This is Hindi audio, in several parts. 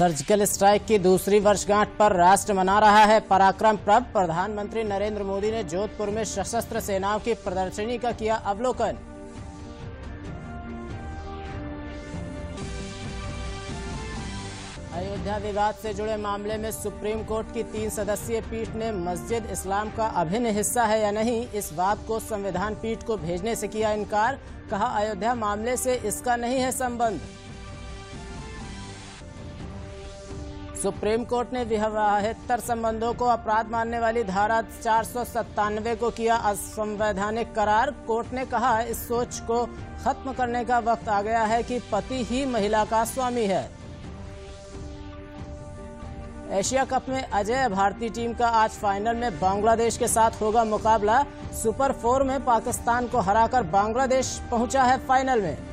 सर्जिकल स्ट्राइक की दूसरी वर्षगांठ पर राष्ट्र मना रहा है। पराक्रम पर्व प्रधानमंत्री नरेंद्र मोदी ने जोधपुर में सशस्त्र सेनाओं की प्रदर्शनी का किया अवलोकन। अयोध्या विवाद से जुड़े मामले में सुप्रीम कोर्ट की तीन सदस्यीय पीठ ने मस्जिद इस्लाम का अभिन्न हिस्सा है या नहीं, इस बात को संविधान पीठ को भेजने से किया इनकार। कहा, अयोध्या मामले से इसका नहीं है संबंध। सुप्रीम कोर्ट ने विवाहेतर संबंधों को अपराध मानने वाली धारा चार सौ सतानवे को किया असंवैधानिक करार। कोर्ट ने कहा, इस सोच को खत्म करने का वक्त आ गया है कि पति ही महिला का स्वामी है। एशिया कप में अजय, भारतीय टीम का आज फाइनल में बांग्लादेश के साथ होगा मुकाबला। सुपर फोर में पाकिस्तान को हराकर बांग्लादेश पहुँचा है फाइनल में।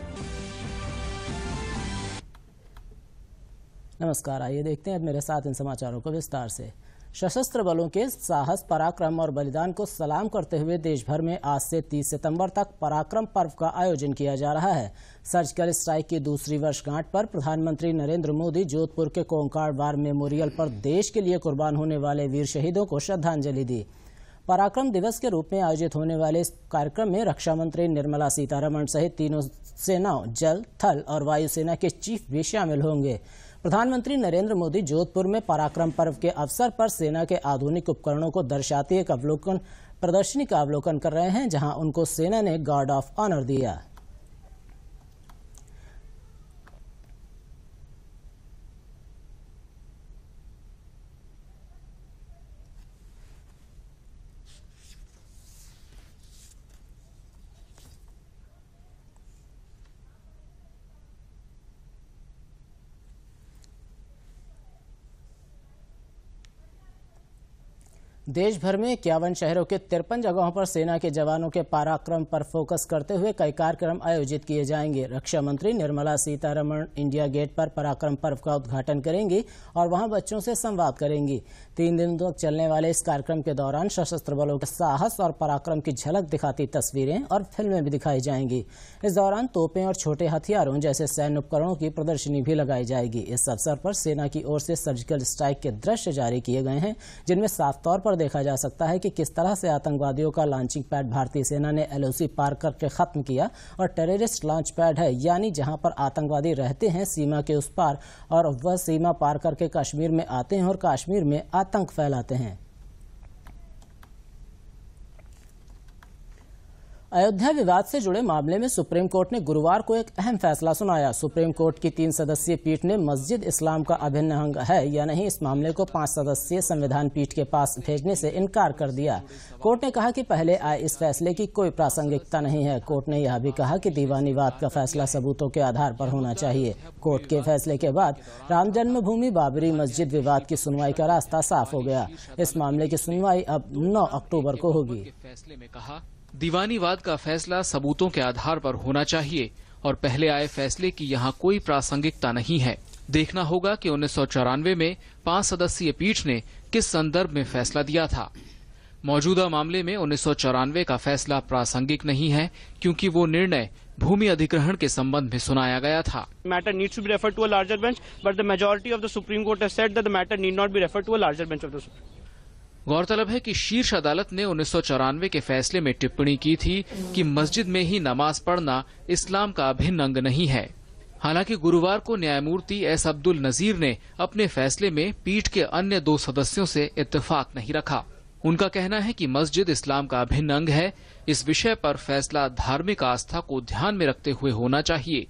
नमस्कार, आइए देखते हैं अब मेरे साथ इन समाचारों को विस्तार से। सशस्त्र बलों के साहस, पराक्रम और बलिदान को सलाम करते हुए देश भर में आज से 30 सितंबर तक पराक्रम पर्व का आयोजन किया जा रहा है। सर्जिकल स्ट्राइक की दूसरी वर्षगांठ पर प्रधानमंत्री नरेंद्र मोदी जोधपुर के कोंकाड़ वार मेमोरियल पर देश के लिए कुर्बान होने वाले वीर शहीदों को श्रद्धांजलि दी। पराक्रम दिवस के रूप में आयोजित होने वाले इस कार्यक्रम में रक्षा मंत्री निर्मला सीतारमण सहित तीनों सेनाओं, जल, थल और वायुसेना के चीफ भी शामिल होंगे। प्रधानमंत्री नरेंद्र मोदी जोधपुर में पराक्रम पर्व के अवसर पर सेना के आधुनिक उपकरणों को दर्शाती एक अवलोकन, प्रदर्शनी का अवलोकन कर रहे हैं, जहाँ उनको सेना ने गार्ड ऑफ़ ऑनर दिया। देश भर में इक्यावन शहरों के तिरपन जगहों पर सेना के जवानों के पराक्रम पर फोकस करते हुए कई कार्यक्रम आयोजित किए जाएँगे। रक्षा मंत्री निर्मला सीतारमण इंडिया गेट पर पराक्रम पर्व का उद्घाटन करेंगी और वहाँ बच्चों से संवाद करेंगी। तीन दिन तक चलने वाले इस कार्यक्रम के दौरान सशस्त्र बलों के साहस और पराक्रम की झलक दिखाती तस्वीरें और फ़िल्में भी दिखाई जाएँगी। इस दौरान तोपें और छोटे हथियारों जैसे सैन्य उपकरणों की प्रदर्शनी भी लगाई जाएगी। इस अवसर पर सेना की ओर से सर्जिकल स्ट्राइक के दृश्य जारी किए गए हैं, जिनमें साफ़ तौर पर देखा जा सकता है कि किस तरह से आतंकवादियों का लॉन्चिंग पैड भारतीय सेना ने एलओसी पार करके खत्म किया और टेररिस्ट लॉन्च पैड है, यानी जहाँ पर आतंकवादी रहते हैं, सीमा के उस पार और वह सीमा पार करके कश्मीर में आते हैं और कश्मीर में आतंक फैलाते हैं। अयोध्या विवाद से जुड़े मामले में सुप्रीम कोर्ट ने गुरुवार को एक अहम फैसला सुनाया। सुप्रीम कोर्ट की तीन सदस्यीय पीठ ने मस्जिद इस्लाम का अभिन्न अंग है, या नहीं, इस मामले को पाँच सदस्यीय संविधान पीठ के पास भेजने से इनकार कर दिया। कोर्ट ने कहा कि पहले आए इस फैसले की कोई प्रासंगिकता नहीं है। कोर्ट ने यह भी कहा कि दीवानी वाद का फैसला सबूतों के आधार पर होना चाहिए। कोर्ट के फैसले के बाद राम जन्मभूमि बाबरी मस्जिद विवाद की सुनवाई का रास्ता साफ़ हो गया। इस मामले की सुनवाई अब नौ अक्टूबर को होगी। फैसले में कहा दीवानीवाद का फैसला सबूतों के आधार पर होना चाहिए और पहले आए फैसले की यहाँ कोई प्रासंगिकता नहीं है। देखना होगा कि उन्नीस सौ चौरानवे में पाँच सदस्यीय पीठ ने किस संदर्भ में फैसला दिया था। मौजूदा मामले में उन्नीस सौ चौरानवे का फैसला प्रासंगिक नहीं है, क्योंकि वो निर्णय भूमि अधिग्रहण के संबंध में सुनाया गया था। Matter needs to be refer to a larger bench but the majority of the supreme court has that the matter need not be refer to a larger bench of the supreme गौरतलब है कि शीर्ष अदालत ने उन्नीस सौ चौरानवे के फैसले में टिप्पणी की थी कि मस्जिद में ही नमाज़ पढ़ना इस्लाम का अभिन्न अंग नहीं है। हालाँकि गुरुवार को न्यायमूर्ति एस अब्दुल नजीर ने अपने फैसले में पीठ के अन्य दो सदस्यों से इत्तेफाक नहीं रखा। उनका कहना है कि मस्जिद इस्लाम का अभिन्न अंग है। इस विषय पर फैसला धार्मिक आस्था को ध्यान में रखते हुए होना चाहिए।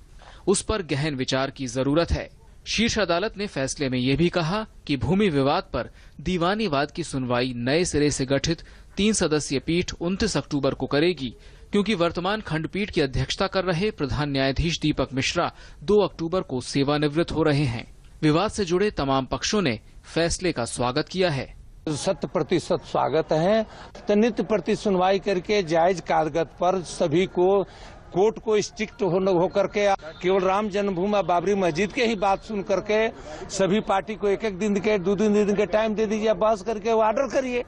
उस पर गहन विचार की ज़रूरत है। शीर्ष अदालत ने फैसले में यह भी कहा कि भूमि विवाद पर दीवानीवाद की सुनवाई नए सिरे से गठित तीन सदस्यीय पीठ 29 अक्टूबर को करेगी, क्योंकि वर्तमान खंडपीठ की अध्यक्षता कर रहे प्रधान न्यायाधीश दीपक मिश्रा 2 अक्टूबर को सेवानिवृत्त हो रहे हैं। विवाद से जुड़े तमाम पक्षों ने फैसले का स्वागत किया है। शत प्रतिशत स्वागत है। तो नित्य प्रति सुनवाई करके जायज़ कागज़ पर सभी को कोर्ट को स्ट्रिक्ट होकर के केवल राम जन्मभूमि बाबरी मस्जिद के ही बात सुन करके सभी पार्टी को एक एक दिन के दो दिन दिन के टाइम दे दीजिए बहस करके ऑर्डर करिए।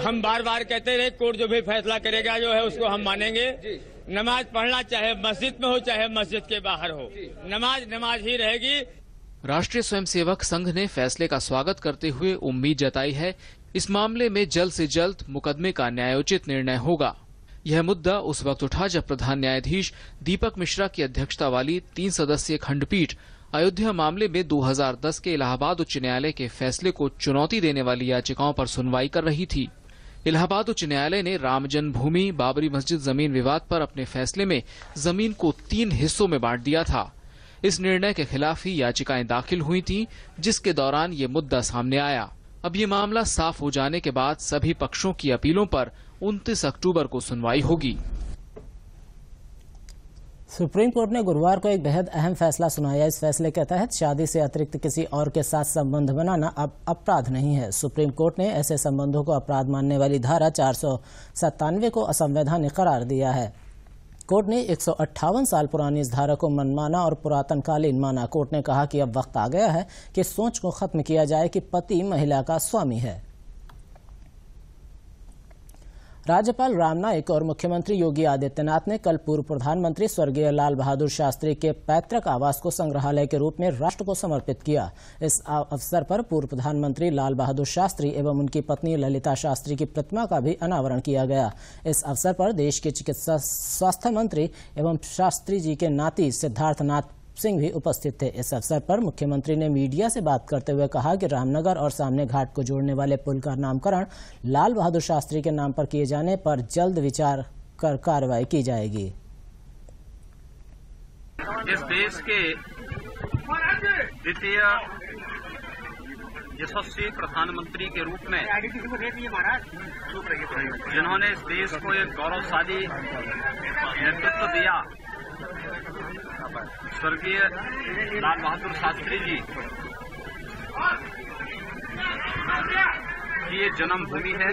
हम बार बार कहते रहे कोर्ट जो भी फैसला करेगा जो है उसको हम मानेंगे। नमाज़ पढ़ना चाहे मस्जिद में हो चाहे मस्जिद के बाहर हो। नमाज़ नमाज़ ही रहेगी। राष्ट्रीय स्वयंसेवक संघ ने फैसले का स्वागत करते हुए उम्मीद जताई है इस मामले में जल्द से जल्द मुकदमे का न्यायोचित निर्णय होगा। यह मुद्दा उस वक्त उठा जब प्रधान न्यायाधीश दीपक मिश्रा की अध्यक्षता वाली तीन सदस्यीय खंडपीठ अयोध्या मामले में 2010 के इलाहाबाद उच्च न्यायालय के फैसले को चुनौती देने वाली याचिकाओं पर सुनवाई कर रही थी। इलाहाबाद उच्च न्यायालय ने राम जन्मभूमि, बाबरी मस्जिद, ज़मीन विवाद पर अपने फैसले में ज़मीन को तीन हिस्सों में बांट दिया था। इस निर्णय के खिलाफ ही याचिकाएँ दाखिल हुई थी, जिसके दौरान ये मुद्दा सामने आया। अब ये मामला साफ़ हो जाने के बाद सभी पक्षों की अपीलों पर 29 अक्टूबर को सुनवाई होगी। सुप्रीम कोर्ट ने गुरुवार को एक बेहद अहम फैसला सुनाया। इस फैसले के तहत शादी से अतिरिक्त किसी और के साथ संबंध बनाना अब अपराध नहीं है। सुप्रीम कोर्ट ने ऐसे संबंधों को अपराध मानने वाली धारा चार सौ सतानवे को असंवैधानिक करार दिया है। कोर्ट ने एक सौ अट्ठावन साल पुरानी इस धारा को मनमाना और पुरातनकालीन माना। कोर्ट ने कहा कि अब वक्त आ गया है कि सोच को खत्म किया जाए कि पति महिला का स्वामी है। राज्यपाल राम नाईक और मुख्यमंत्री योगी आदित्यनाथ ने कल पूर्व प्रधानमंत्री स्वर्गीय लाल बहादुर शास्त्री के पैतृक आवास को संग्रहालय के रूप में राष्ट्र को समर्पित किया। इस अवसर पर पूर्व प्रधानमंत्री लाल बहादुर शास्त्री एवं उनकी पत्नी ललिता शास्त्री की प्रतिमा का भी अनावरण किया गया। इस अवसर पर देश के चिकित्सा, स्वास्थ्य मंत्री एवं शास्त्री जी के नाती सिद्धार्थनाथ सिंह भी उपस्थित थे। इस अवसर पर मुख्यमंत्री ने मीडिया से बात करते हुए कहा कि रामनगर और सामने घाट को जोड़ने वाले पुल का नामकरण लाल बहादुर शास्त्री के नाम पर किए जाने पर जल्द विचार कर कार्रवाई की जाएगी। इस देश के द्वितीय यशस्वी प्रधानमंत्री के रूप में जिन्होंने इस देश को एक गौरवशाली नेतृत्व दिया स्वर्गीय लाल बहादुर शास्त्री जी की ये जन्मभूमि है।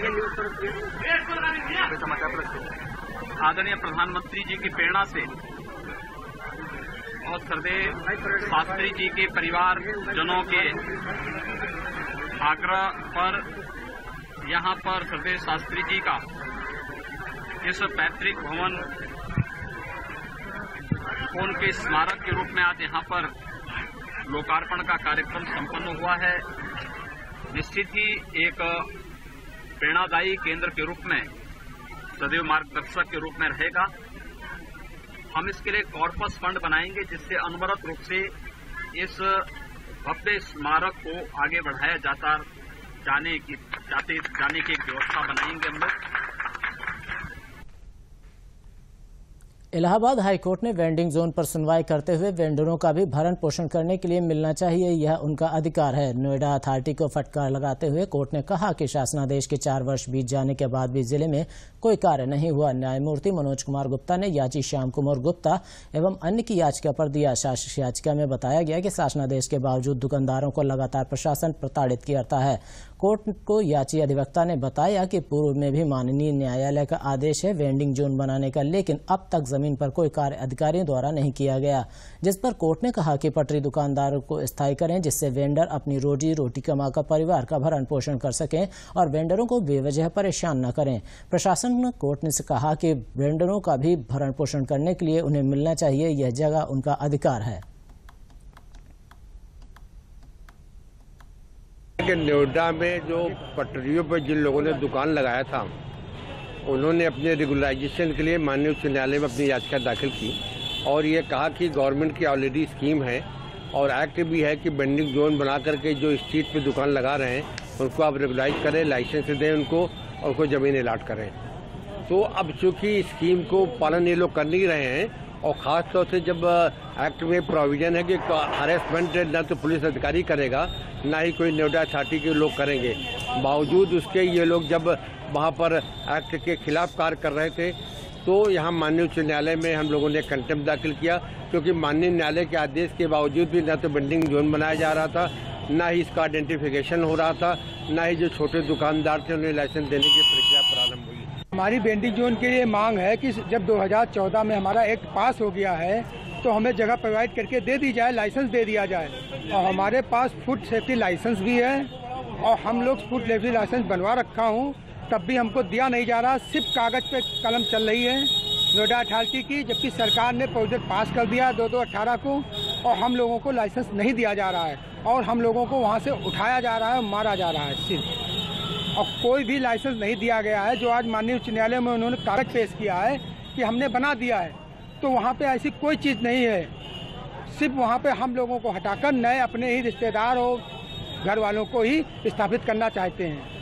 आदरणीय प्रधानमंत्री जी की प्रेरणा से और सरदेव शास्त्री जी के परिवार जनों के आग्रह पर, यहाँ पर सरदेव शास्त्री जी का इस पैतृक भवन उनके स्मारक के रूप में आज यहाँ पर लोकार्पण का कार्यक्रम संपन्न हुआ है। निश्चित ही एक प्रेरणादायी केंद्र के रूप में, सदैव मार्गदर्शक के रूप में रहेगा। हम इसके लिए कॉर्पस फंड बनाएँगे, जिससे अनवरत रूप से इस भव्य स्मारक को आगे बढ़ाया जाता, जाने की, जाते, जाने की व्यवस्था बनाएँगे हम लोग। इलाहाबाद हाईकोर्ट ने वेंडिंग जोन पर सुनवाई करते हुए वेंडरों का भी भरण पोषण करने के लिए मिलना चाहिए, यह उनका अधिकार है। नोएडा अथॉरिटी को फटकार लगाते हुए कोर्ट ने कहा कि शासनादेश के चार वर्ष बीत जाने के बाद भी ज़िले में कोई कार्य नहीं हुआ। न्यायमूर्ति मनोज कुमार गुप्ता ने याची श्याम कुमार गुप्ता एवं अन्य की याचिका पर दिया। याचिका में बताया गया कि शासनादेश के बावजूद दुकानदारों को लगातार प्रशासन प्रताड़ित करता है। कोर्ट को याची अधिवक्ता ने बताया कि पूर्व में भी माननीय न्यायालय का आदेश है वेंडिंग जोन बनाने का, लेकिन अब तक ज़मीन पर कोई कार्य अधिकारियों द्वारा नहीं किया गया, जिस पर कोर्ट ने कहा कि पटरी दुकानदारों को स्थायी करें, जिससे वेंडर अपनी रोजी रोटी कमाकर परिवार का भरण पोषण कर सकें और वेंडरों को बेवजह परेशान न करें। प्रशासन ने कोर्ट ने कहा कि वेंडरों का भी भरण पोषण करने के लिए उन्हें मिलना चाहिए, यह जगह उनका अधिकार है। नोएडा में जो पटरियों पर जिन लोगों ने दुकान लगाया था, उन्होंने अपने रेगुलाइजेशन के लिए माननीय उच्च न्यायालय में अपनी याचिका दाखिल की और ये कहा कि गवर्नमेंट की ऑलरेडी स्कीम है और एक्ट भी है कि बेंडिंग जोन बना करके जो स्ट्रीट पे दुकान लगा रहे हैं, उनको आप रेगुलाइज करें लाइसेंस दें उनको और उनको ज़मीन अलाट करें। तो अब चूँकि स्कीम को पालन ये लोग कर नहीं रहे हैं और ख़ास तौर से जब एक्ट में प्रोविज़न है कि हरेसमेंट न तो पुलिस अधिकारी करेगा, ना ही कोई नोएडा अथॉरिटी के लोग करेंगे। बावजूद उसके ये लोग जब वहाँ पर एक्ट के खिलाफ कार्य कर रहे थे तो यहाँ माननीय उच्च न्यायालय में हम लोगों ने कंटेम्प दाखिल किया, क्योंकि माननीय न्यायालय के आदेश के बावजूद भी न तो बिल्डिंग जोन बनाया जा रहा था, न ही इसका आइडेंटिफिकेशन हो रहा था, न ही जो छोटे दुकानदार थे उन्हें लाइसेंस देने की प्रक्रिया हमारी बेंडिंग जोन के लिए मांग है कि जब 2014 में हमारा एक्ट पास हो गया है तो हमें जगह प्रोवाइड करके दे दी जाए, लाइसेंस दे दिया जाए। और हमारे पास फ़ूड सेफ्टी लाइसेंस भी है, और हम लोग फ़ूड सेफ्टी लाइसेंस बनवा रखा हूँ, तब भी हमको दिया नहीं जा रहा। सिर्फ़ कागज़ पे कलम चल रही है, नोएडा अथॉरिटी की, जबकि सरकार ने प्रोजेक्ट पास कर दिया दो दो अठारह को, और हम लोगों को लाइसेंस नहीं दिया जा रहा है, और हम लोगों को वहाँ से उठाया जा रहा है मारा जा रहा है, सिर्फ़। और कोई भी लाइसेंस नहीं दिया गया है, जो आज माननीय उच्च न्यायालय में उन्होंने कागज़ पेश किया है कि हमने बना दिया है तो वहाँ पे ऐसी कोई चीज़ नहीं है। सिर्फ़ वहाँ पे हम लोगों को हटाकर नए अपने ही रिश्तेदार और घर वालों को ही स्थापित करना चाहते हैं।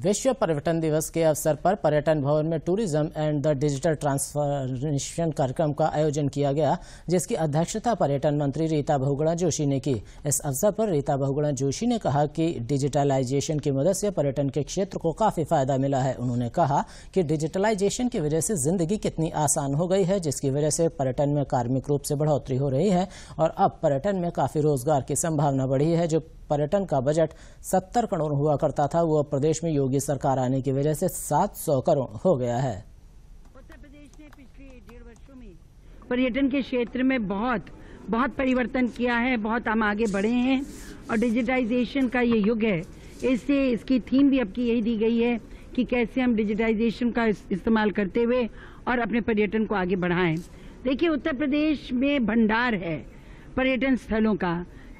विश्व पर्यटन दिवस के अवसर पर पर्यटन भवन में tourism and the digital transformation कार्यक्रम का आयोजन किया गया, जिसकी अध्यक्षता पर्यटन मंत्री रीता बहुगुणा जोशी ने की। इस अवसर पर रीता बहुगुणा जोशी ने कहा कि डिजिटलाइजेशन की मदद से पर्यटन के क्षेत्र को काफ़ी फ़ायदा मिला है। उन्होंने कहा कि डिजिटलाइजेशन की वजह से ज़िंदगी कितनी आसान हो गई है, जिसकी वजह से पर्यटन में कार्मिक रूप से बढ़ोतरी हो रही है और अब पर्यटन में काफ़ी रोज़गार की संभावना बढ़ी है। जो पर्यटन का बजट 70 करोड़ हुआ करता था, वो प्रदेश में योगी सरकार आने की वजह से 700 करोड़ हो गया है। उत्तर प्रदेश ने पिछले डेढ़ वर्षों में पर्यटन के क्षेत्र में बहुत बहुत परिवर्तन किया है, बहुत हम आगे बढ़े हैं और डिजिटाइजेशन का ये युग है। इससे इसकी थीम भी अब की यही दी गई है कि कैसे हम डिजिटाइजेशन का इस्तेमाल करते हुए और अपने पर्यटन को आगे बढ़ाएँ। देखिए उत्तर प्रदेश में भंडार है पर्यटन स्थलों का।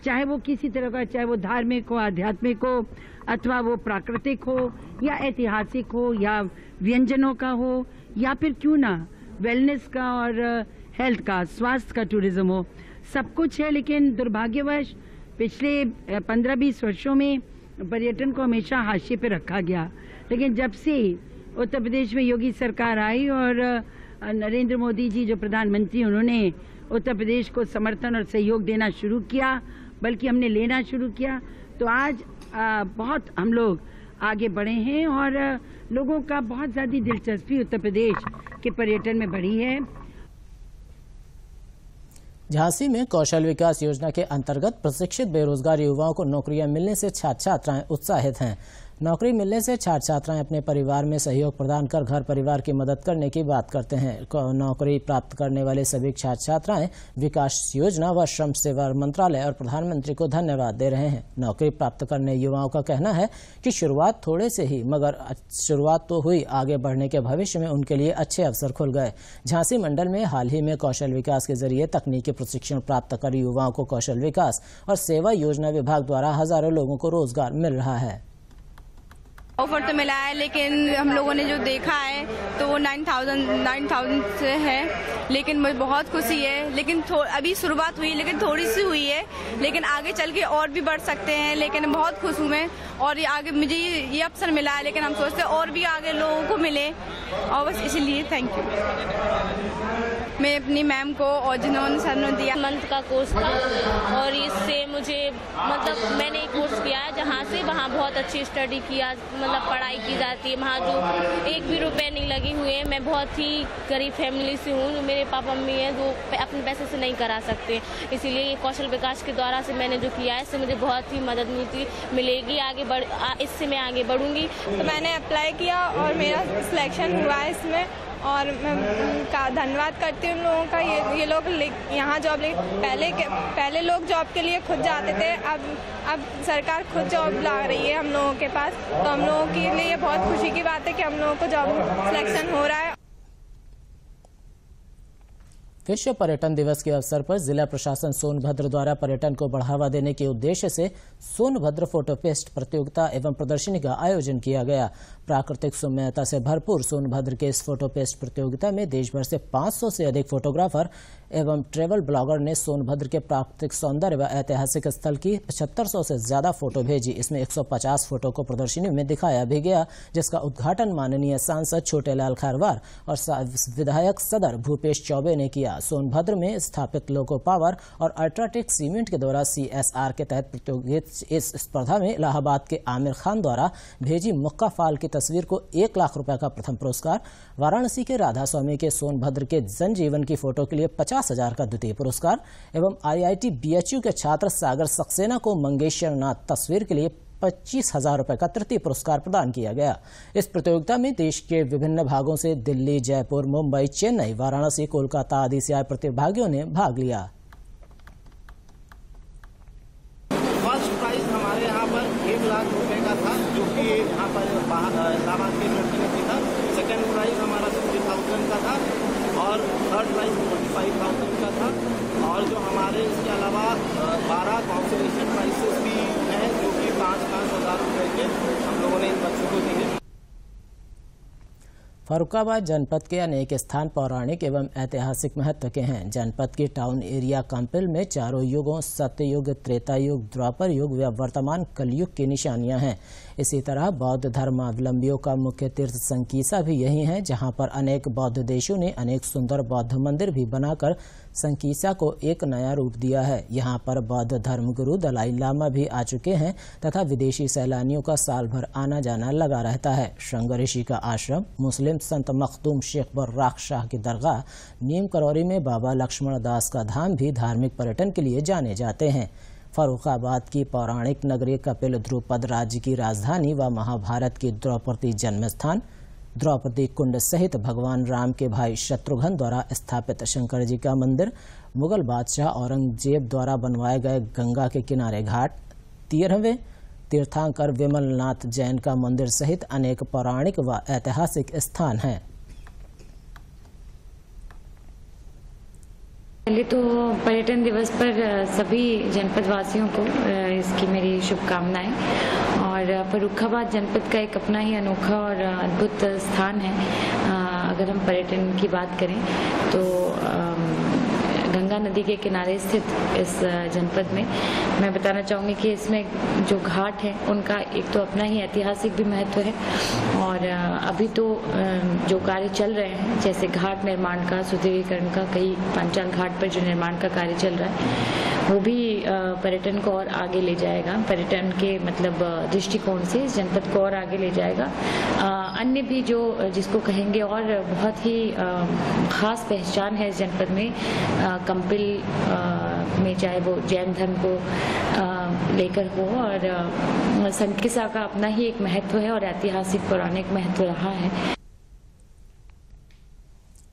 चाहे वो किसी तरह का, चाहे वो धार्मिक हो, आध्यात्मिक हो, अथवा वो प्राकृतिक हो, या ऐतिहासिक हो, या व्यंजनों का हो, या फिर क्यों ना वेलनेस का और हेल्थ का, स्वास्थ्य का टूरिज़्म हो। सब कुछ है, लेकिन दुर्भाग्यवश, पिछले पंद्रह बीस वर्षों में पर्यटन को हमेशा हाशिए पर रखा गया। लेकिन जब से उत्तर प्रदेश में योगी सरकार आई और नरेंद्र मोदी जी, जो प्रधानमंत्री, उन्होंने उत्तर प्रदेश को समर्थन और सहयोग देना शुरू किया बल्कि हमने लेना शुरू किया। तो आज आ, बहुत हम लोग आगे बढ़े हैं और लोगों का बहुत ज़्यादा दिलचस्पी उत्तर प्रदेश के पर्यटन में बढ़ी है। झांसी में कौशल विकास योजना के अंतर्गत प्रशिक्षित बेरोजगार युवाओं को नौकरियाँ मिलने से छात्र छात्राएँ उत्साहित हैं। नौकरी मिलने से छात्र छात्राएँ अपने परिवार में सहयोग प्रदान कर घर परिवार की मदद करने की बात करते हैं। नौकरी प्राप्त करने वाले सभी छात्र छात्राएँ विकास योजना व श्रम सेवा मंत्रालय और प्रधानमंत्री को धन्यवाद दे रहे हैं। नौकरी प्राप्त करने युवाओं का कहना है कि शुरुआत थोड़े से ही, मगर शुरुआत तो हुई, आगे बढ़ने के भविष्य में उनके लिए अच्छे अवसर खुल गए। झांसी मंडल में हाल ही में कौशल विकास के ज़रिए तकनीकी प्रशिक्षण प्राप्त कर युवाओं को कौशल विकास और सेवा योजना विभाग द्वारा हज़ारों लोगों को रोज़गार मिल रहा है। ऑफ़र तो मिला है लेकिन हम लोगों ने जो देखा है तो वो नाइन थाउज़ेंड नाइन थाउज़ेंड से है। लेकिन मुझे बहुत खुशी है। लेकिन अभी शुरुआत हुई लेकिन थोड़ी सी हुई है। लेकिन आगे चल के और भी बढ़ सकते हैं लेकिन बहुत खुश हूँ मैं। और ये आगे मुझे ये, अवसर मिला है लेकिन हम सोचते हैं और भी आगे लोगों को मिले। और बस इसीलिए थैंक यू मैं अपनी मैम को और जिन्होंने सर ने दिया। मंथ का कोर्स था और इससे मुझे मतलब मैंने एक कोर्स किया है जहाँ से वहाँ बहुत अच्छी स्टडी किया मतलब पढ़ाई की जाती है। वहाँ जो एक भी रुपए नहीं लगे हुए हैं। मैं बहुत ही गरीब फैमिली से हूँ। जो मेरे पापा मम्मी हैं जो अपने पैसे से नहीं करा सकते। इसीलिए ये कौशल विकास के द्वारा से मैंने जो किया है इससे मुझे बहुत ही मदद मिलती मिलेगी। आगे बढ़ इससे मैं आगे बढ़ूँगी। तो मैंने अप्लाई किया और मेरा सिलेक्शन हुआ है इसमें। और मैं का धन्यवाद करती हूँ उन लोगों का। ये ये लोग यहाँ जॉब ले, पहले के, पहले लोग जॉब के लिए खुद जाते थे, अब अब सरकार खुद जॉब ला रही है हम लोगों के पास। तो हम लोगों के लिए बहुत खुशी की बात है कि हम लोगों को जॉब सिलेक्शन हो रहा है। विश्व पर्यटन दिवस के अवसर पर जिला प्रशासन सोनभद्र द्वारा पर्यटन को बढ़ावा देने के उद्देश्य से सोनभद्र फ़ोटो पेस्ट प्रतियोगिता एवं प्रदर्शनी का आयोजन किया गया। प्राकृतिक सुम्यता से भरपूर सोनभद्र के इस फ़ोटो पेस्ट प्रतियोगिता में देशभर से 500 से अधिक फोटोग्राफर एवं ट्रेवल ब्लॉगर ने सोनभद्र के प्राकृतिक सौंदर्य व ऐतिहासिक स्थल की पचहत्तर से ज़्यादा फ़ोटो भेजी। इसमें 150 फ़ोटो को प्रदर्शनी में दिखाया भी गया, जिसका उद्घाटन माननीय सांसद छोटेलाल खारवार और विधायक सदर भूपेश चौबे ने किया। सोनभद्र में स्थापित लोको पावर और अल्ट्राटेक सीमेंट के द्वारा सीएसआर के तहत प्रतियोगित इस स्पर्धा में इलाहाबाद के आमिर खान द्वारा भेजी मुक्का फाल की तस्वीर को एक लाख रुपए का प्रथम पुरस्कार, वाराणसी के राधा स्वामी के सोनभद्र के जनजीवन की फ़ोटो के लिए पचास हज़ार का द्वितीय पुरस्कार एवं आईआईटी बीएचयू के छात्र सागर सक्सेना को मंगेशर नाथ तस्वीर के लिए पच्चीस हज़ार रुपये का तृतीय पुरस्कार प्रदान किया गया। इस प्रतियोगिता में देश के विभिन्न भागों से दिल्ली, जयपुर, मुंबई, चेन्नई, वाराणसी, कोलकाता आदि से आए प्रतिभागियों ने भाग लिया फ़र्स्ट प्राइज हमारे यहाँ पर एक लाख रुपए का था जो कि यहाँ पर इलाहाबाद के लड़के ने जीता सेकेंड प्राइज हमारा फिफ्टी थाउज़ेंड का फरुखाबाद जनपद के अनेक स्थान पौराणिक एवं ऐतिहासिक महत्व के हैं। जनपद के टाउन एरिया कंपिल में चारों युगों सत्ययुग त्रेता युग द्वापर युग व वर्तमान कलयुग की निशानियाँ हैं। इसी तरह बौद्ध धर्मावलंबियों का मुख्य तीर्थ संकीसा भी यही है, जहाँ पर अनेक बौद्ध देशों ने अनेक सुंदर बौद्ध मंदिर भी बनाकर संकीसा को एक नया रूप दिया है। यहाँ पर बौद्ध धर्मगुरु दलाई लामा भी आ चुके हैं तथा विदेशी सैलानियों का साल भर आना जाना लगा रहता है। श्रृंग ऋषि का आश्रम, मुस्लिम संत मखदूम शेख बर्राख शाह की दरगाह, नीम करौरी में बाबा लक्ष्मण दास का धाम भी धार्मिक पर्यटन के लिए जाने जाते हैं। फरुखाबाद की पौराणिक नगरी कपिल ध्रुपद राज्य की राजधानी व महाभारत की द्रौपदी जन्म स्थान द्रौपदी कुंड सहित भगवान राम के भाई शत्रुघ्न द्वारा स्थापित शंकर जी का मंदिर, मुगल बादशाह औरंगज़ेब द्वारा बनवाए गए गंगा के किनारे घाट, तेरहवें तीर्थांकर विमलनाथ जैन का मंदिर सहित अनेक पौराणिक व ऐतिहासिक स्थान हैं। पहले तो पर्यटन दिवस पर सभी जनपद वासियों को इसकी मेरी शुभकामनाएँ। फरुखाबाद जनपद का एक अपना ही अनोखा और अद्भुत स्थान है। अगर हम पर्यटन की बात करें तो गंगा नदी के किनारे स्थित इस जनपद में मैं बताना चाहूँगी कि इसमें जो घाट है, उनका एक तो अपना ही ऐतिहासिक भी महत्व है। और अभी तो जो कार्य चल रहे हैं, जैसे घाट निर्माण का, सुदृढ़ीकरण का, कई पांचाल घाट पर जो निर्माण का कार्य चल रहा है वो भी पर्यटन को और आगे ले जाएगा। पर्यटन के मतलब दृष्टिकोण से इस जनपद को और आगे ले जाएगा। अन्य भी जो, जिसको कहेंगे और बहुत ही खास पहचान है इस जनपद में कंपिल में चाहे वो जैन धर्म को लेकर हो और संकिसा का अपना ही एक महत्व है और ऐतिहासिक, पौराणिक महत्व रहा है।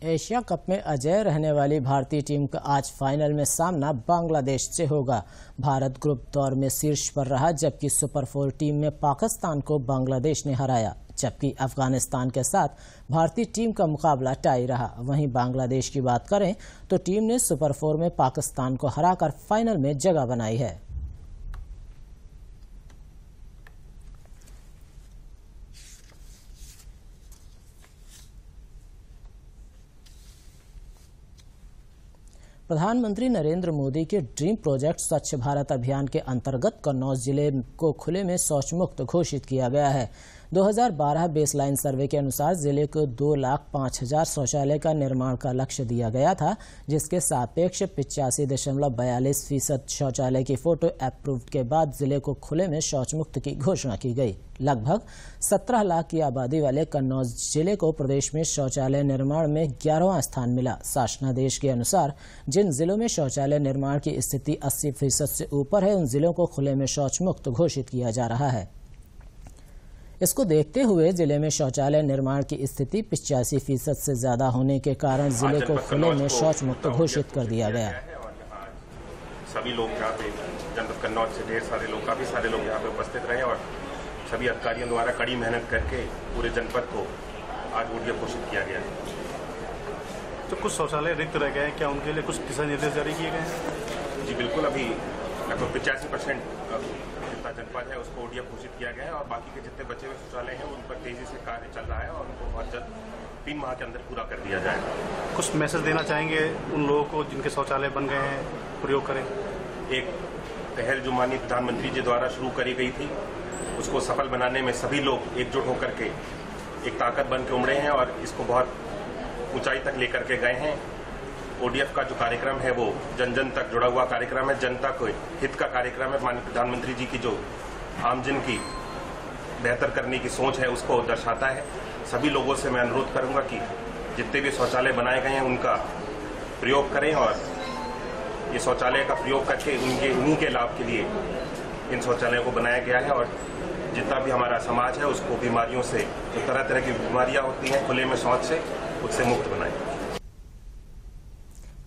एशिया कप में अजय रहने वाली भारतीय टीम का आज फाइनल में सामना बांग्लादेश से होगा। भारत ग्रुप दौर में शीर्ष पर रहा, जबकि सुपर फोर टीम में पाकिस्तान को बांग्लादेश ने हराया, जबकि अफ़गानिस्तान के साथ भारतीय टीम का मुकाबला टाई रहा। वहीं बांग्लादेश की बात करें तो टीम ने सुपर फोर में पाकिस्तान को हराकर फाइनल में जगह बनाई है। प्रधानमंत्री नरेंद्र मोदी के ड्रीम प्रोजेक्ट स्वच्छ भारत अभियान के अंतर्गत कन्नौज ज़िले को खुले में शौच मुक्त घोषित किया गया है। 2012 बेसलाइन सर्वे के अनुसार ज़िले को दो लाख पाँच हज़ार शौचालय का निर्माण का लक्ष्य दिया गया था, जिसके सापेक्ष पिचासी दशमलव बयालीस फ़ीसद शौचालय की फ़ोटो अप्रूव के बाद ज़िले को खुले में शौच मुक्त की घोषणा की गई। लगभग 17 लाख की आबादी वाले कन्नौज ज़िले को प्रदेश में शौचालय निर्माण में ग्यारहवा स्थान मिला। शासनादेश के अनुसार, जिन जिलों में शौचालय निर्माण की स्थिति 80 फ़ीसद से ऊपर है, उन जिलों को खुले में शौच मुक्त घोषित किया जा रहा है। इसको देखते हुए ज़िले में शौचालय निर्माण की स्थिति पिचासी फ़ीसद से ज़्यादा होने के कारण ज़िले को खुले में शौच मुक्त घोषित कर दिया गया। सभी लोग यहाँ पे जनपद कन्नौज से ढेर सारे लोग काफ़ी सारे लोग यहाँ पे उपस्थित रहे और सभी अधिकारियों द्वारा कड़ी मेहनत करके पूरे जनपद को आज ओडीएफ घोषित किया गया तो कुछ शौचालय रिक्त रह गए हैं क्या उनके लिए कुछ दिशा निर्देश जारी किए गए हैं? जी बिल्कुल। अभी लगभग पिचासी परसेंट जनपद है उसको ओडीएफ घोषित किया गया है और बाकी के जितने बचे हुए शौचालय हैं उन पर तेज़ी से कार्य चल रहा है और उनको बहुत जल्द तीन माह के अंदर पूरा कर दिया जाएगा कुछ मैसेज देना चाहेंगे उन लोगों को जिनके शौचालय बन गए हैं प्रयोग करें? एक पहल जो माननीय प्रधानमंत्री जी द्वारा शुरू करी गई थी उसको सफल बनाने में सभी लोग एकजुट होकर के एक ताकत बन के उमड़े हैं और इसको बहुत ऊंचाई तक लेकर के गए हैं। ओडीएफ का जो कार्यक्रम है वो जन जन तक जुड़ा हुआ कार्यक्रम है जनता को हित का कार्यक्रम है। माननीय प्रधानमंत्री जी की जो आमजन की बेहतर करने की सोच है, उसको दर्शाता है। सभी लोगों से मैं अनुरोध करूँगा कि जितने भी शौचालय बनाए गए हैं, उनका प्रयोग करें और ये शौचालय का प्रयोग करके उनके उन्हीं के लाभ के लिए इन शौचालयों को बनाया गया है और जितना भी हमारा समाज है, उसको बीमारियों से, जो तरह तरह की बीमारियाँ होती हैं, खुले में शौच से, उससे मुक्त बनाए।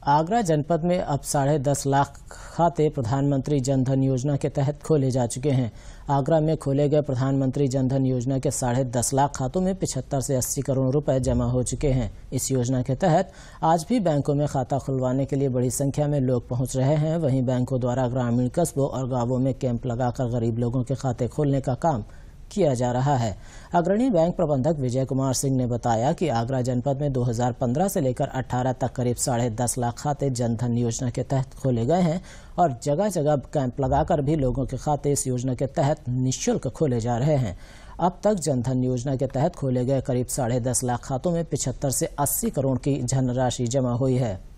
आगरा जनपद में अब साढ़े दस लाख खाते प्रधानमंत्री जनधन योजना के तहत खोले जा चुके हैं। आगरा में खोले गए प्रधानमंत्री जनधन योजना के साढ़े दस लाख खातों में पिछहत्तर से अस्सी करोड़ रुपए जमा हो चुके हैं। इस योजना के तहत आज भी बैंकों में खाता खुलवाने के लिए बड़ी संख्या में लोग पहुँच रहे हैं। वहीं बैंकों द्वारा ग्रामीण कस्बों और गाँवों में कैंप लगाकर गरीब लोगों के खाते खोलने का काम किया जा रहा है। अग्रणी बैंक प्रबंधक विजय कुमार सिंह ने बताया कि आगरा जनपद में 2015 से लेकर 18 तक करीब साढ़े दस लाख खाते जनधन योजना के तहत खोले गए हैं और जगह जगह कैंप लगाकर भी लोगों के खाते इस योजना के तहत निःशुल्क खोले जा रहे हैं। अब तक जनधन योजना के तहत खोले गए करीब साढ़े दस लाख खातों में पिछहत्तर से अस्सी करोड़ की धनराशि जमा हुई है।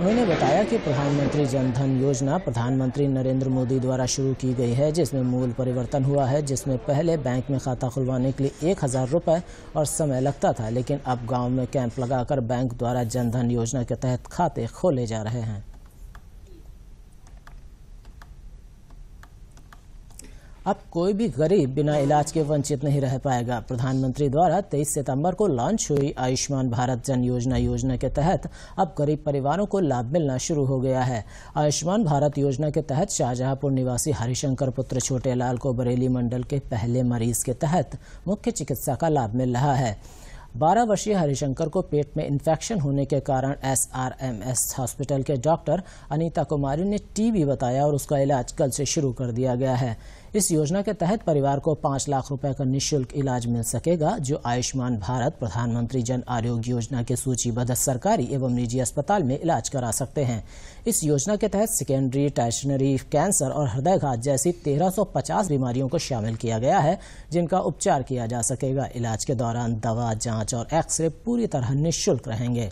उन्होंने बताया कि प्रधानमंत्री जनधन योजना प्रधानमंत्री नरेंद्र मोदी द्वारा शुरू की गई है, जिसमें मूल परिवर्तन हुआ है, जिसमें पहले बैंक में खाता खुलवाने के लिए एक हज़ार रुपये और समय लगता था, लेकिन अब गाँव में कैंप लगाकर बैंक द्वारा जनधन योजना के तहत खाते खोले जा रहे हैं। अब कोई भी गरीब बिना इलाज के वंचित नहीं रह पाएगा। प्रधानमंत्री द्वारा 23 सितंबर को लॉन्च हुई आयुष्मान भारत जन योजना योजना के तहत अब गरीब परिवारों को लाभ मिलना शुरू हो गया है। आयुष्मान भारत योजना के तहत शाहजहांपुर निवासी हरिशंकर पुत्र छोटे लाल को बरेली मंडल के पहले मरीज़ के तहत मुख्य चिकित्सा का लाभ मिल रहा है। बारह वर्षीय हरिशंकर को पेट में इन्फेक्शन होने के कारण एसआरएमएस हॉस्पिटल के डॉक्टर अनीता कुमारी ने टीबी बताया और उसका इलाज कल से शुरू कर दिया गया है। इस योजना के तहत परिवार को पाँच लाख रुपए का निशुल्क इलाज मिल सकेगा, जो आयुष्मान भारत, प्रधानमंत्री जन आरोग्य योजना के सूचीबद्ध सरकारी एवं निजी अस्पताल में इलाज करा सकते हैं। इस योजना के तहत सेकेंडरी टैशनरी कैंसर और हृदयघात जैसी 1350 बीमारियों को शामिल किया गया है, जिनका उपचार किया जा सकेगा। इलाज के दौरान दवा, जाँच और एक्सरे पूरी तरह निःशुल्क रहेंगे।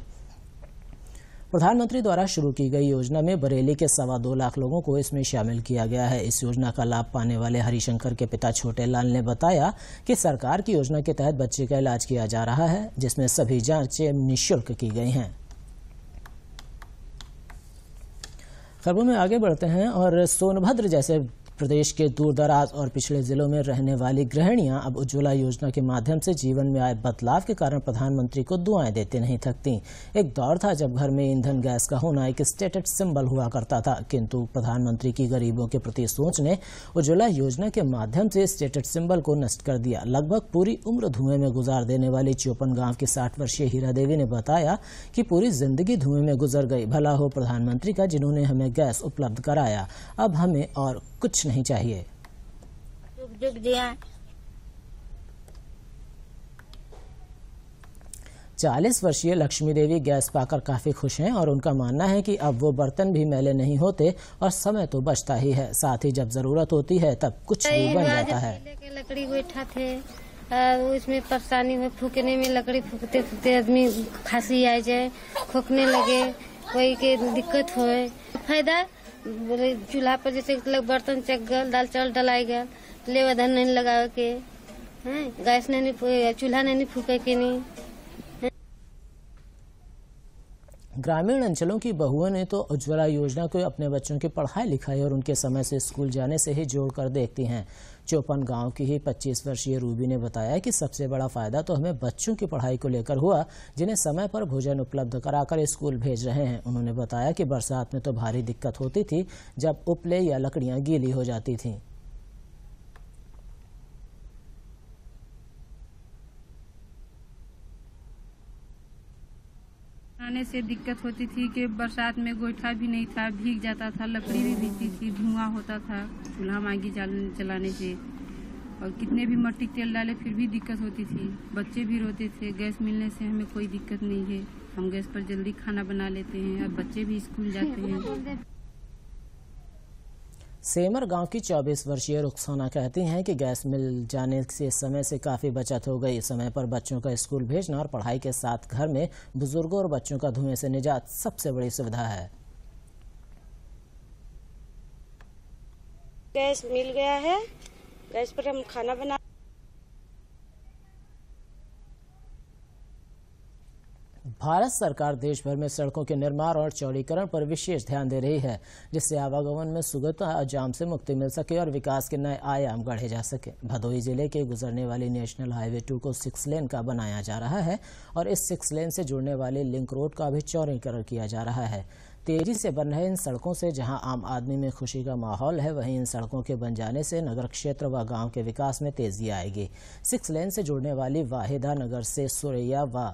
प्रधानमंत्री द्वारा शुरू की गई योजना में बरेली के सवा दो लाख लोगों को इसमें शामिल किया गया है। इस योजना का लाभ पाने वाले हरिशंकर के पिता छोटे लाल ने बताया कि सरकार की योजना के तहत बच्चे का इलाज किया जा रहा है, जिसमें सभी जांचें निःशुल्क की गई हैं। खबरों में आगे बढ़ते हैं और सोनभद्र जैसे प्रदेश के दूर दराज और पिछड़े जिलों में रहने वाली गृहिणियाँ अब उज्ज्वला योजना के माध्यम से जीवन में आए बदलाव के कारण प्रधानमंत्री को दुआएँ देते नहीं थकती। एक दौर था जब घर में ईंधन गैस का होना एक स्टेटस सिंबल हुआ करता था, किंतु प्रधानमंत्री की गरीबों के प्रति सोच ने उज्ज्वला योजना के माध्यम से स्टेटस सिंबल को नष्ट कर दिया। लगभग पूरी उम्र धुएँ में गुजार देने वाली चौपन गाँव की साठ वर्षीय हीरा देवी ने बताया कि पूरी ज़िंदगी धुएँ में गुजर गई। भला हो प्रधानमंत्री का जिन्होंने हमें गैस उपलब्ध कराया, अब हमें और कुछ नहीं चाहिए। जुग जुग जिया। चालीस वर्षीय लक्ष्मी देवी गैस पाकर काफ़ी खुश हैं और उनका मानना है कि अब वो बर्तन भी मैले नहीं होते और समय तो बचता ही है। साथ ही जब ज़रूरत होती है तब कुछ भी बन जाता है। लकड़ी बैठा थे उसमें परेशानी हो फूकने में लकड़ी फूकते फूकते आदमी खांसी आ जाए खोखने लगे कोई के दिक्कत हो फ़ायदा बोले, चूल्हा पर जैसे मतलब बर्तन चक गल दाल चावल डलाए गल ले धन नहीं लगा के, है? गैस नहीं चूल्हा नहीं फूके के नहीं। ग्रामीण अंचलों की बहुओं ने तो उज्ज्वला योजना को अपने बच्चों की पढ़ाई लिखाई और उनके समय से स्कूल जाने से ही जोड़कर देखती हैं। चौपन गाँव की ही 25 वर्षीय रूबी ने बताया कि सबसे बड़ा फ़ायदा तो हमें बच्चों की पढ़ाई को लेकर हुआ, जिन्हें समय पर भोजन उपलब्ध कराकर स्कूल भेज रहे हैं। उन्होंने बताया कि बरसात में तो भारी दिक्कत होती थी जब उपले या लकड़ियाँ गीली हो जाती थीं। आने से दिक्कत होती थी कि बरसात में गोईठा भी नहीं था, भीग जाता था, लकड़ी भी भीगती थी धुआँ होता था, चूल्हा मांगी जलाने से। और कितने भी मट्टी तेल डाले, फिर भी दिक्कत होती थी। बच्चे भी रोते थे, गैस मिलने से हमें कोई दिक्कत नहीं है। हम गैस पर जल्दी खाना बना लेते हैं और बच्चे भी स्कूल जाते हैं। सेमर गाँव की 24 वर्षीय रुखसाना कहती हैं कि गैस मिल जाने से समय से काफ़ी बचत हो गई। समय पर बच्चों का स्कूल भेजना और पढ़ाई के साथ घर में बुज़ुर्गों और बच्चों का धुएँ से निजात सबसे बड़ी सुविधा है। गैस मिल गया है। गैस पर हम खाना बना भारत सरकार देश भर में सड़कों के निर्माण और चौड़ीकरण पर विशेष ध्यान दे रही है, जिससे आवागमन में सुगमता और जाम से मुक्ति मिल सके और विकास के नए आयाम गढ़े जा सके। भदोही ज़िले के गुजरने वाली नेशनल हाईवे टू को सिक्स लेन का बनाया जा रहा है और इस सिक्स लेन से जुड़ने वाले लिंक रोड का भी चौड़ीकरण किया जा रहा है। तेज़ी से बन रहे इन सड़कों से जहाँ आम आदमी में खुशी का माहौल है, वहीं इन सड़कों के बन जाने से नगर क्षेत्र व गाँव के विकास में तेज़ी आएगी। सिक्स लेन से जुड़ने वाली वाहिदा नगर से सुरैया व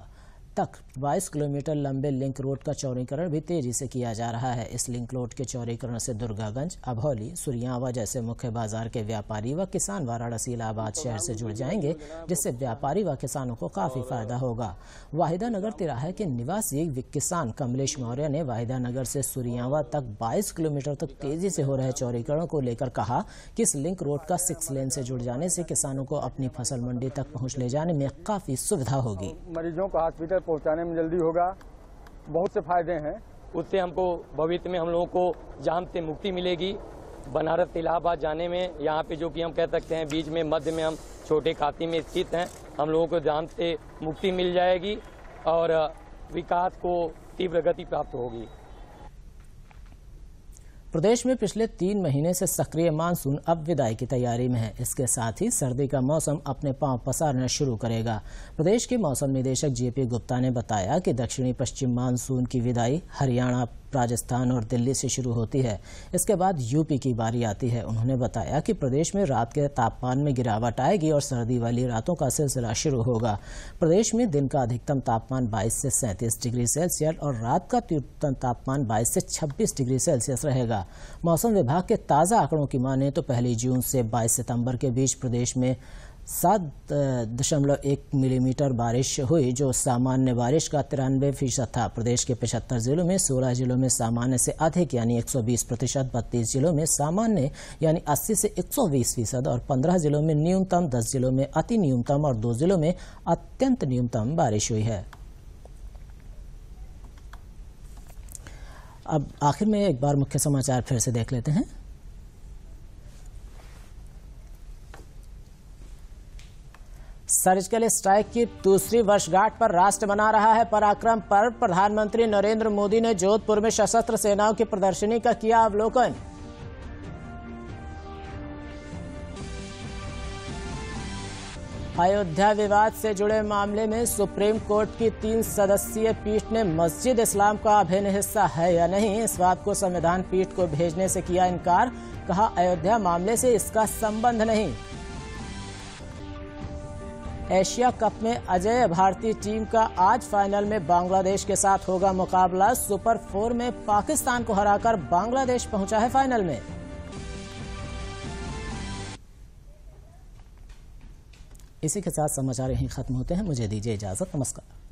तक 22 किलोमीटर लंबे लिंक रोड का चौड़ीकरण भी तेज़ी से किया जा रहा है। इस लिंक रोड के चौड़ीकरण से दुर्गागंज, अभौली, सुरियावा जैसे मुख्य बाज़ार के व्यापारी व किसान वाराणसी, इलाहाबाद शहर से जुड़ जाएँगे, जिससे व्यापारी व किसानों को काफ़ी फ़ायदा होगा। वाहिदा नगर तिराहे के निवासी किसान कमलेश मौर्य ने वाहिदा नगर से सुरियावा तक 22 किलोमीटर तक तेज़ी से हो रहे चौड़ीकरण को लेकर कहा कि इस लिंक रोड का सिक्स लेन से जुड़ जाने से किसानों को अपनी फ़सल मंडी तक पहुँच ले जाने में काफ़ी सुविधा होगी। मरीजों को हॉस्पिटल पहुँचाने में जल्दी होगा। बहुत से फ़ायदे हैं। उससे हमको भविष्य में हम लोगों को जाम से मुक्ति मिलेगी, बनारस इलाहाबाद जाने में, यहाँ पे जो कि हम कह सकते हैं, बीच में, मध्य में हम छोटे काशी में स्थित हैं, हम लोगों को जाम से मुक्ति मिल जाएगी और, विकास को तीव्र गति प्राप्त होगी। प्रदेश में पिछले तीन महीने से सक्रिय मानसून अब विदाई की तैयारी में है। इसके साथ ही सर्दी का मौसम अपने पाँव पसारना शुरू करेगा। प्रदेश के मौसम निदेशक जेपी गुप्ता ने बताया कि दक्षिणी पश्चिम मानसून की विदाई हरियाणा राजस्थान और दिल्ली से शुरू होती है। इसके बाद यूपी की बारी आती है। उन्होंने बताया कि प्रदेश में रात के तापमान में गिरावट आएगी और सर्दी वाली रातों का सिलसिला शुरू होगा। प्रदेश में दिन का अधिकतम तापमान 22 से सैंतीस डिग्री सेल्सियस और रात का न्यूनतम तापमान 22 से 26 डिग्री सेल्सियस रहेगा। मौसम विभाग के ताज़ा आंकड़ों की माने तो पहली जून से 22 सितंबर के बीच प्रदेश में सात दशमलव एक मिलीमीटर बारिश हुई, जो सामान्य बारिश का तिरानवे फ़ीसद था। प्रदेश के पचहत्तर जिलों में 16 जिलों में सामान्य से अधिक, यानी 120 प्रतिशत, बत्तीस जिलों में सामान्य, यानी 80 से 120 फ़ीसद, और 15 जिलों में न्यूनतम 10 जिलों में अति न्यूनतम, और दो जिलों में अत्यंत न्यूनतम बारिश हुई है। अब आखिर में एक बार मुख्य समाचार फिर से देख लेते हैं। सर्जिकल स्ट्राइक की दूसरी वर्षगांठ पर राष्ट्र मना रहा है पराक्रम पर्व। प्रधानमंत्री नरेंद्र मोदी ने जोधपुर में सशस्त्र सेनाओं की प्रदर्शनी का किया अवलोकन। अयोध्या विवाद से जुड़े मामले में सुप्रीम कोर्ट की तीन सदस्यीय पीठ ने मस्जिद इस्लाम का अभिन्न हिस्सा है या नहीं, इस बात को संविधान पीठ को भेजने से किया इनकार। कहा, अयोध्या मामले से इसका संबंध नहीं। एशिया कप में अजय भारतीय टीम का आज फाइनल में बांग्लादेश के साथ होगा मुकाबला। सुपर फोर में पाकिस्तान को हराकर बांग्लादेश पहुँचा है फाइनल में। इसी के साथ समाचार यहीं खत्म होते हैं। मुझे दीजिए इजाज़त। नमस्कार।